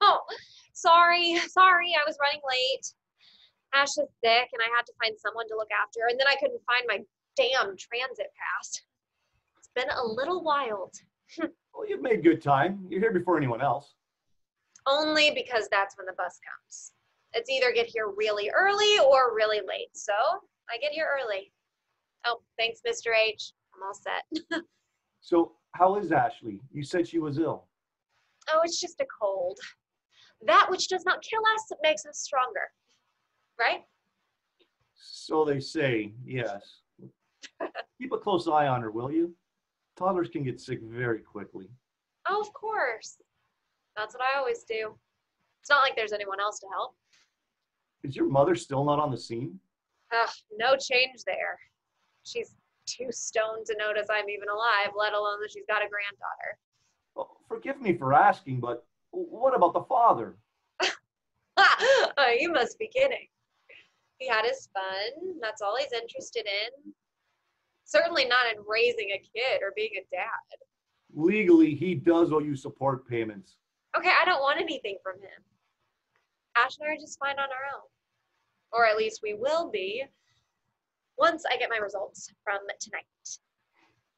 Oh, sorry, sorry, I was running late. Ash is sick, and I had to find someone to look after, and then I couldn't find my damn transit pass. It's been a little wild. Well, oh, you've made good time. You're here before anyone else. Only because that's when the bus comes. It's either get here really early or really late. So I get here early. Oh, thanks, Mr. H. I'm all set. So, how is Ashley? You said she was ill. Oh, it's just a cold. That which does not kill us makes us stronger. Right? So they say, yes. Keep a close eye on her, will you? Toddlers can get sick very quickly. Oh, of course. That's what I always do. It's not like there's anyone else to help. Is your mother still not on the scene? Ugh, no change there. She's too stoned to notice I'm even alive, let alone that she's got a granddaughter. Well, forgive me for asking, but what about the father? oh, you must be kidding. He had his fun. That's all he's interested in. Certainly not in raising a kid or being a dad. Legally, he does owe you support payments. Okay, I don't want anything from him. Ash and I are just fine on our own. Or at least we will be once I get my results from tonight.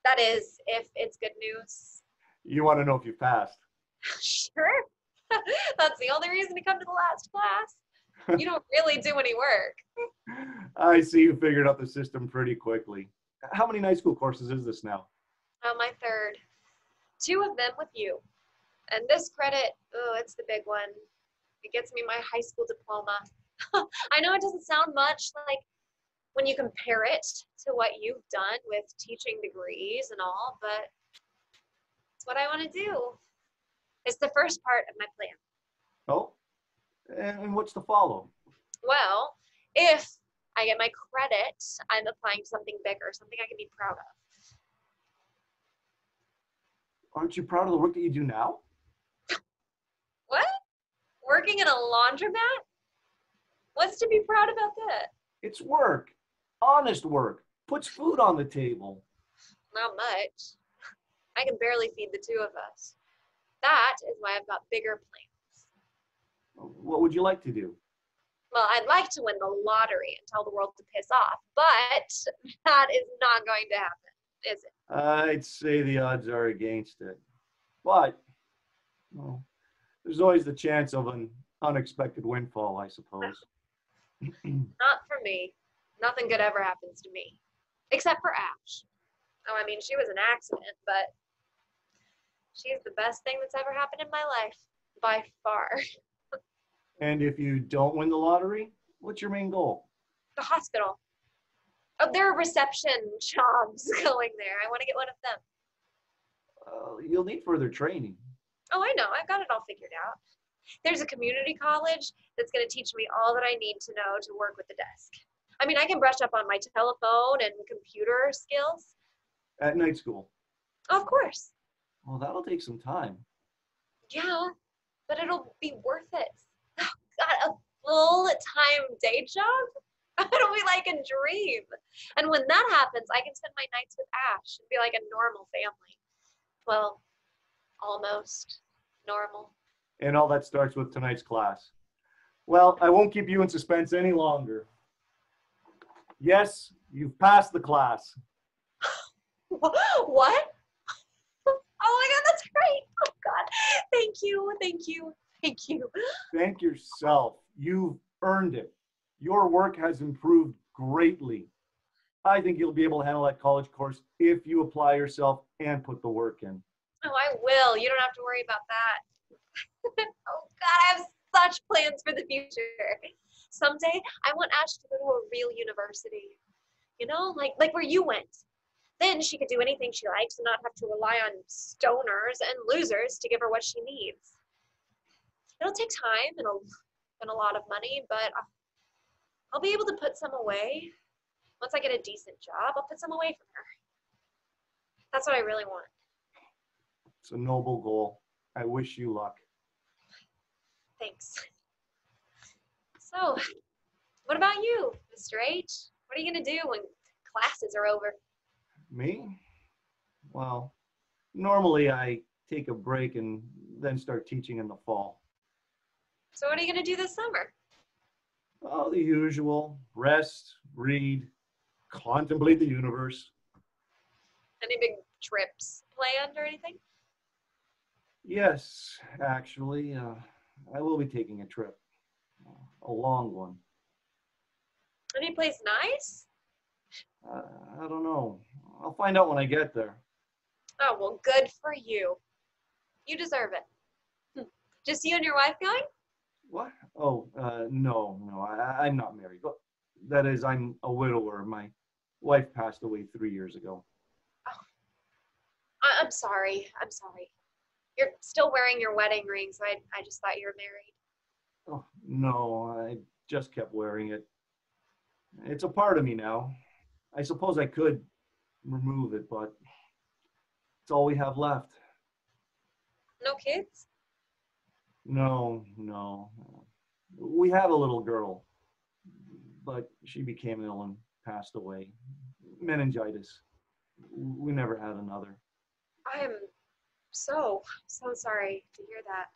That is, if it's good news. You want to know if you passed. Sure. That's the only reason to come to the last class. You don't really do any work. I see you figured out the system pretty quickly. How many night school courses is this now? Oh, my third. Two of them with you. And this credit, oh, it's the big one. It gets me my high school diploma. I know it doesn't sound much like when you compare it to what you've done with teaching degrees and all, but it's what I want to do. It's the first part of my plan. Oh, and what's the follow? Well, if I get my credit, I'm applying to something bigger, something I can be proud of. Aren't you proud of the work that you do now? What? Working in a laundromat? What's to be proud about that? It's work, honest work, puts food on the table. Not much. I can barely feed the two of us. That is why I've got bigger plans. What would you like to do? Well, I'd like to win the lottery and tell the world to piss off, but that is not going to happen, is it? I'd say the odds are against it. But, well, there's always the chance of an unexpected windfall, I suppose. Not for me. Nothing good ever happens to me, except for Ash. Oh, I mean, she was an accident, but she's the best thing that's ever happened in my life by far. and if you don't win the lottery, what's your main goal? The hospital. Oh, there are reception jobs going there. I want to get one of them. Uh, you'll need further training. Oh, I know. I've got it all figured out. There's a community college that's going to teach me all that I need to know to work with the desk. I mean, I can brush up on my telephone and computer skills. At night school. Of course. Well, that'll take some time. Yeah, but it'll be worth it. Oh, God, a full time day job? It'll be like a dream. And when that happens, I can spend my nights with Ash and be like a normal family. Well, almost normal. And all that starts with tonight's class. Well, I won't keep you in suspense any longer. Yes, you've passed the class. what? Oh my God, that's great. Oh God. Thank you. Thank you. Thank you. Thank yourself. You've earned it. Your work has improved greatly. I think you'll be able to handle that college course if you apply yourself and put the work in. Oh, I will. You don't have to worry about that. oh God, I have such plans for the future. Someday I want Ash to go to a real university. You know, like like where you went. Then she could do anything she likes and not have to rely on stoners and losers to give her what she needs. It'll take time and a, and a lot of money, but I'll be able to put some away. Once I get a decent job, I'll put some away from her. That's what I really want. It's a noble goal. I wish you luck. Thanks. So, what about you, Mr. H? What are you going to do when classes are over? Me? Well, normally I take a break and then start teaching in the fall. So what are you gonna do this summer? Oh, the usual rest, read, contemplate the universe. Any big trips planned or anything? Yes, actually, uh, I will be taking a trip, a long one. Any place nice? Uh, I don't know. I'll find out when I get there. Oh well, good for you. You deserve it. Hmm. Just you and your wife going? What? Oh, uh, no, no, I, I'm not married. But that is, I'm a widower. My wife passed away three years ago. I- I'm sorry. I'm sorry. You're still wearing your wedding ring, so I, I just thought you were married. Oh, no, I just kept wearing it. It's a part of me now. I suppose I could remove it, but it's all we have left. No kids? No, no. We had a little girl, but she became ill and passed away. Meningitis. We never had another. I am so, so sorry to hear that.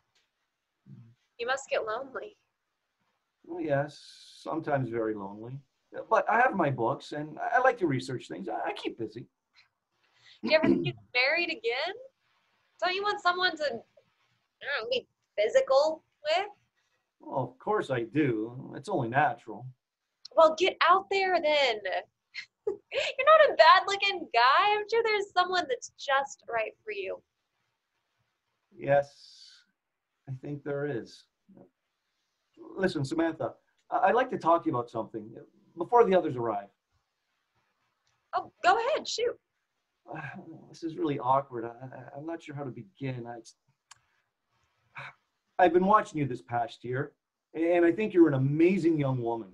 You must get lonely. Well, yes, sometimes very lonely. But I have my books and I like to research things. I I keep busy. Do you ever think get married again? Don't you want someone to, I don't know, be physical with? Well, of course I do. It's only natural. Well, get out there then. You're not a bad looking guy. I'm sure there's someone that's just right for you. Yes, I think there is. Listen, Samantha, I'd like to talk to you about something before the others arrive. Oh, go ahead, shoot. Uh, this is really awkward. I, I'm not sure how to begin. I, I've been watching you this past year, and I think you're an amazing young woman.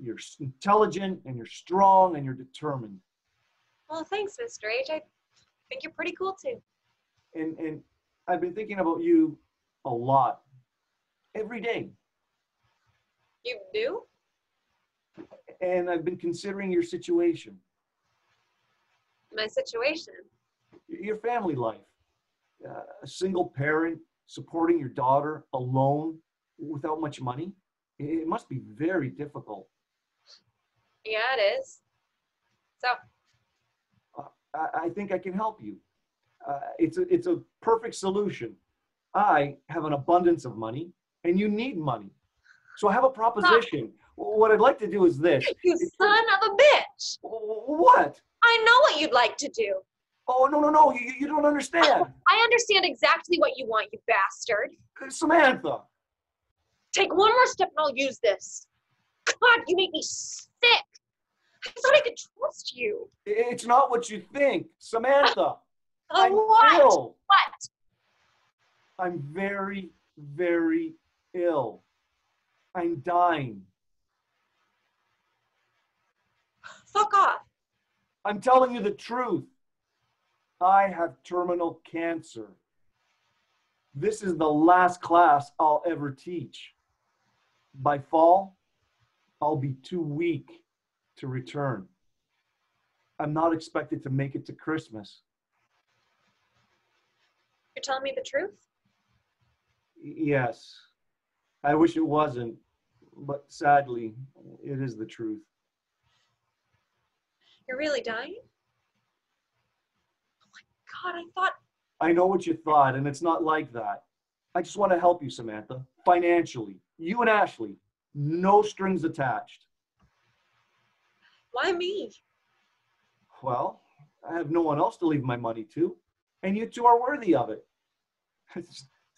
You're intelligent, and you're strong, and you're determined. Well, thanks, Mr. H. I think you're pretty cool too. And and I've been thinking about you a lot, every day. You do? And I've been considering your situation, My situation. your family life. Uh, a single parent supporting your daughter alone without much money. It must be very difficult. Yeah, it is. So, I, I think I can help you. Uh, it's a it's a perfect solution. I have an abundance of money, and you need money. So I have a proposition. What I'd like to do is this. you son of a bitch. What? I know what you'd like to do. Oh no no no! You, you don't understand, I understand exactly what you want, you bastard. Samantha. Take one more step and I'll use this. God, you make me sick. I thought I could trust you. It's not what you think, Samantha. Uh, I'm what? ill. What? I'm very very ill. I'm dying. Fuck off. I'm telling you the truth. I have terminal cancer. This is the last class I'll ever teach. By fall, I'll be too weak to return. I'm not expected to make it to Christmas. You're telling me the truth? Yes, I wish it wasn't, but sadly, it is the truth. You're really dying? Oh my God, I thought I know what you thought, and it's not like that. I just want to help you, Samantha, financially. You and Ashley, no strings attached. why me? Well, I have no one else to leave my money to, and you two are worthy of it.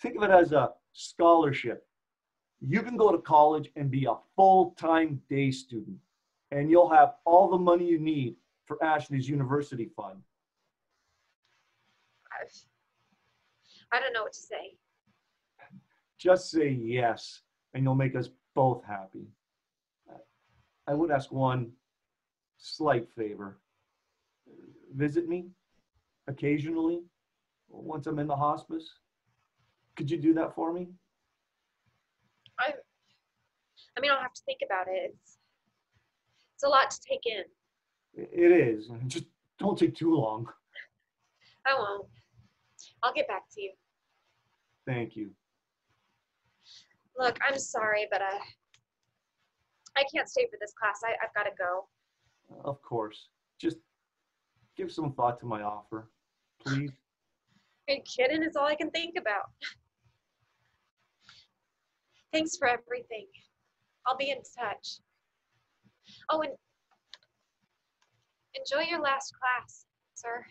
Think of it as a scholarship. You can go to college and be a full time day student, and you'll have all the money you need for Ashley's university fund. I, don't know what to say. Just say yes, and you'll make us both happy. I would ask one slight favor. Visit me occasionally once I'm in the hospice. Could you do that for me? I, I mean, I'll have to think about it. It's, it's a lot to take in. It is. Just don't take too long. I won't. I'll get back to you. Thank you. Look, I'm sorry, but I, I can't stay for this class. I, I've got to go. Of course. Just give some thought to my offer, please. Are you kidding? It's all I can think about. Thanks for everything. I'll be in touch. Oh, and enjoy your last class, sir.